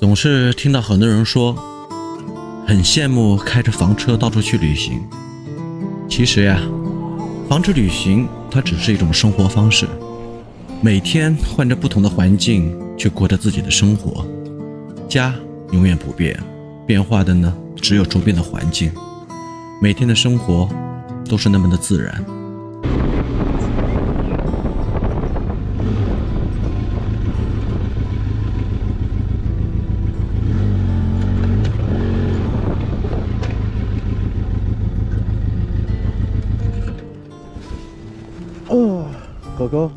总是听到很多人说，很羡慕开着房车到处去旅行。其实呀，房车旅行它只是一种生活方式，每天换着不同的环境去过着自己的生活。家永远不变，变化的呢只有周边的环境。每天的生活都是那么的自然。狗狗，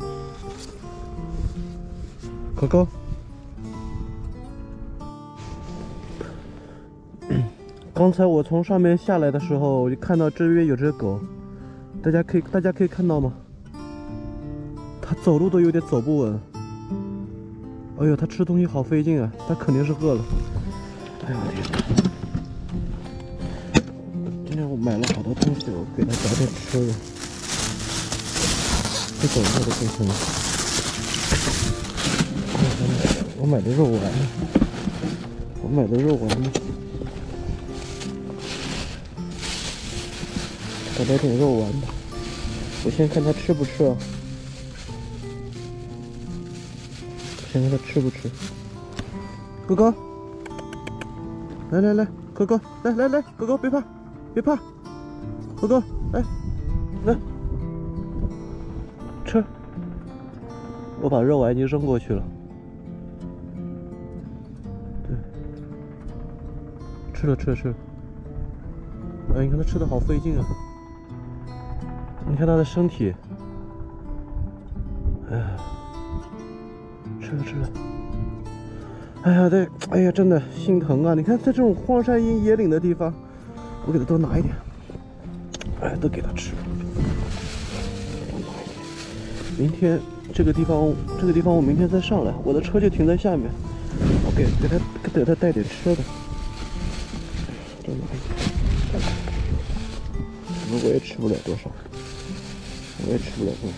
狗狗，刚才我从上面下来的时候，我就看到这边有只狗，大家可以大家可以看到吗？它走路都有点走不稳。哎呦，它吃东西好费劲啊，它肯定是饿了。哎呀天今天我买了好多东西，我给它找点吃的。这狗肉的变成了，我买的肉丸，我买的肉丸，再来点肉丸吧。我先看它吃不吃啊？先看它吃不吃。狗狗，来来来，狗狗，来来来，狗狗别怕，别怕，狗狗，来，来。吃，我把肉丸已经扔过去了。对，吃了吃了吃了。哎，你看它吃的好费劲啊！你看它的身体，哎呀，吃了吃了。哎呀，对，哎呀，真的心疼啊！你看，在这种荒山野岭的地方，我给它多拿一点，哎，都给它吃了。明天这个地方，这个地方我明天再上来，我的车就停在下面。我给给他给他带点吃的。可能我也吃不了多少，我也吃不了多少。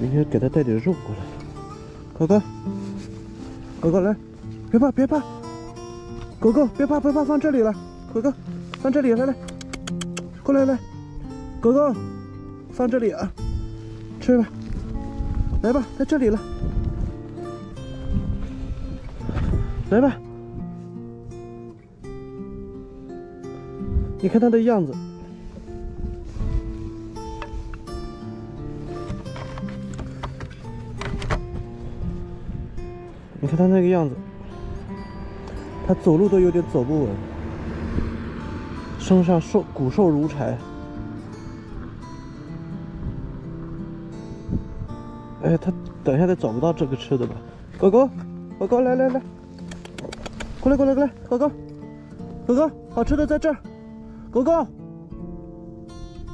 明天给他带点肉过来。狗狗，狗狗来，别怕别怕，狗狗别怕别怕，放这里了。狗狗放这里来来，过来来，狗狗放这里啊。吃吧，来吧，在这里了，来吧。你看它的样子，你看它那个样子，它走路都有点走不稳，身上瘦骨瘦如柴。哎，它等一下，它找不到这个吃的吧？狗狗，狗狗，来来来，过来过来过来，狗狗，狗狗，好吃的在这儿，狗狗，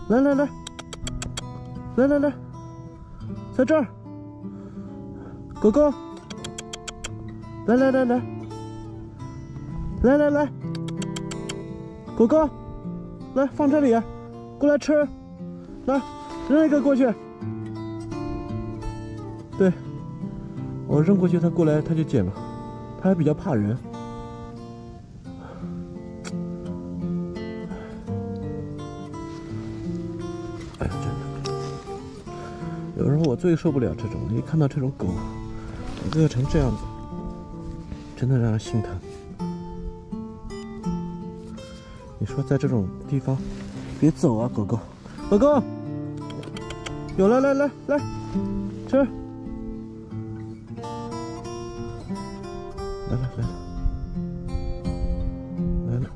来来来，来来来，在这儿，狗狗，来来来来，来来来，狗狗，来放这里，过来吃，来扔一个过去。对，我扔过去，它过来，它就捡了。它还比较怕人。哎呀，真的，有时候我最受不了这种，一看到这种狗饿成这样子，真的让人心疼。你说在这种地方，别走啊，狗狗，狗狗，有了，来来来，吃。来了来。了来了，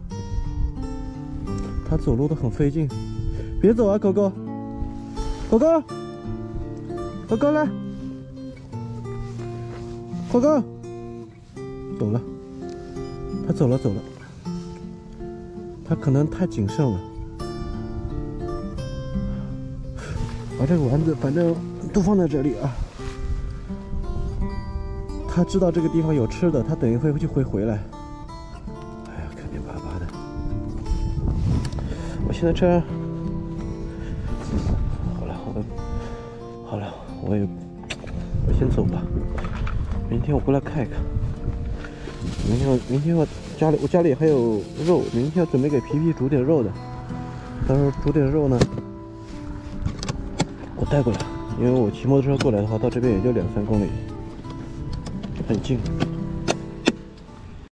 它走路都很费劲，别走啊，狗狗，狗狗，狗狗来，狗狗，走了，它走了走了，它可能太谨慎了，把这个丸子反正都放在这里啊。他知道这个地方有吃的，他等一会就会回来。哎呀，坑坑巴巴的。我现在这，好了，我，好了，我也，我先走吧。明天我过来看一看。明天我明天我家里我家里还有肉，明天要准备给皮皮煮点肉的。到时候煮点肉呢，我带过来，因为我骑摩托车过来的话，到这边也就两三公里，很近。